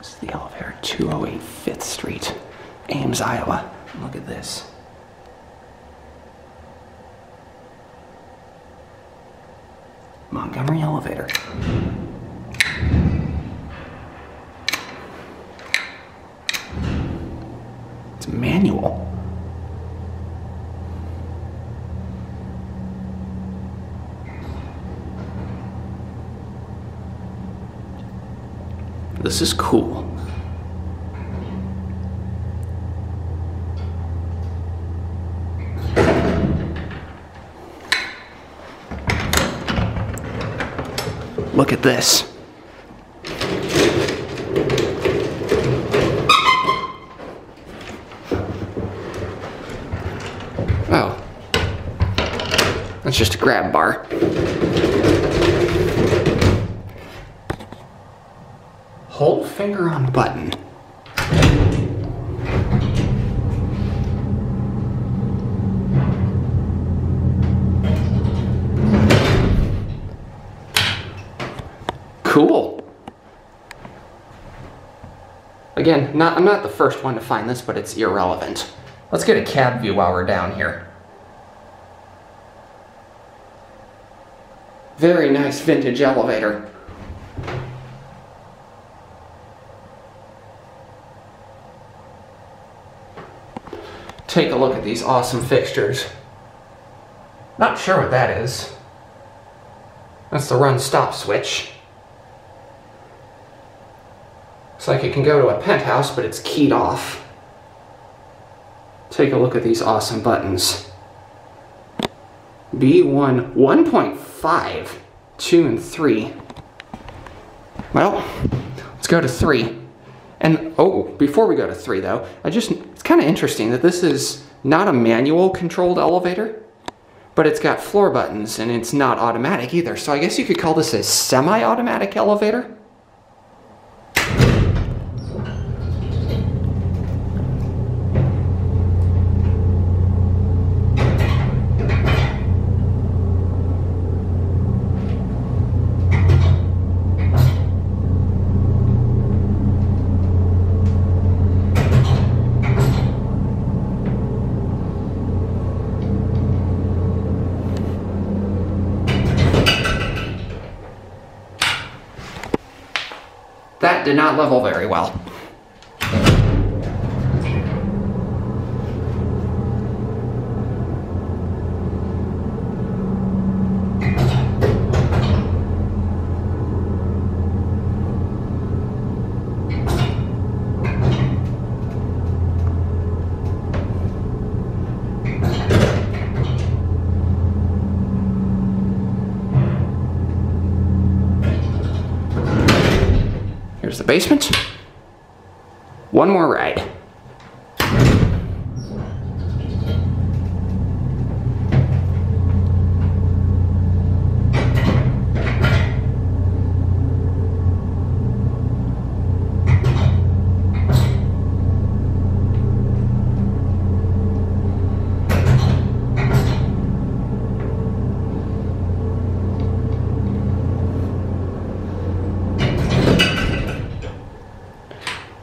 This is the elevator, 208 5th Street, Ames, Iowa. Look at this. Montgomery elevator. It's manual. This is cool. Look at this. Oh. That's just a grab bar. Hold finger on button. Cool. Again, not, I'm not the first one to find this, but it's irrelevant. Let's get a cab view while we're down here. Very nice vintage elevator. Take a look at these awesome fixtures. Not sure what that is. That's the run stop switch. Looks like it can go to a penthouse, but it's keyed off. Take a look at these awesome buttons. B1 1.5, 2 and 3. Well, let's go to 3. And oh, before we go to 3 though, I just kind of interesting that this is not a manual controlled elevator, but it's got floor buttons and it's not automatic either. So I guess you could call this a semi-automatic elevator. That did not level very well. Here's the basement. One more ride.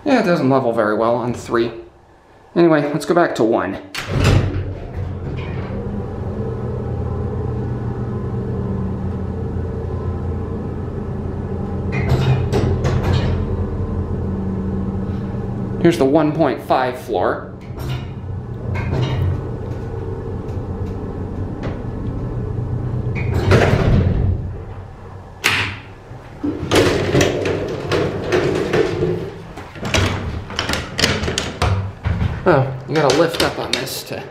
Yeah, it doesn't level very well on three. Anyway, let's go back to one. Here's the 1.5 floor. Oh, you gotta lift up on this to...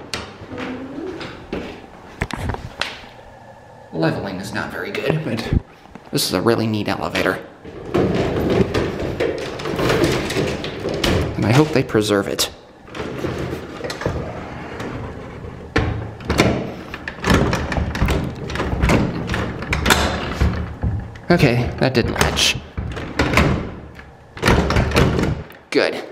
Leveling is not very good, but this is a really neat elevator. And I hope they preserve it. Okay, that didn't latch. Good.